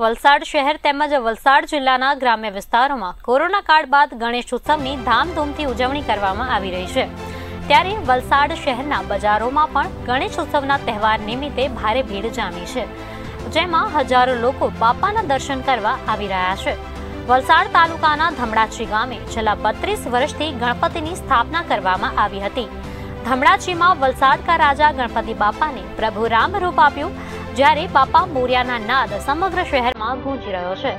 વલસાડ શહેર તેમજ વલસાડ જિલ્લાના ગ્રામ્ય વિસ્તારોમાં કોરોના કાળ બાદ ગણેશ ઉત્સવની ધામધૂમથી ઉજવણી કરવામાં આવી રહી છે. ત્યારે વલસાડ શહેરના બજારોમાં પણ ગણેશ ઉત્સવના તહેવાર નિમિત્તે ભારે ભીડ જામી છે, જેમાં હજારો લોકો બાપાના દર્શન કરવા આવી રહ્યા છે. વલસાડ તાલુકાના ધમડાચી ગામે છેલ્લા બત્રીસ વર્ષથી ગણપતિની સ્થાપના કરવામાં આવી હતી. ધમડાચીમાં વલસાડ કા રાજા ગણપતિ બાપાને પ્રભુ રામ રૂપ આપ્યું જ્યારે બાપા મોર્યાના નાદ સમગ્ર શહેરમાં ગુંજી રહ્યો છે.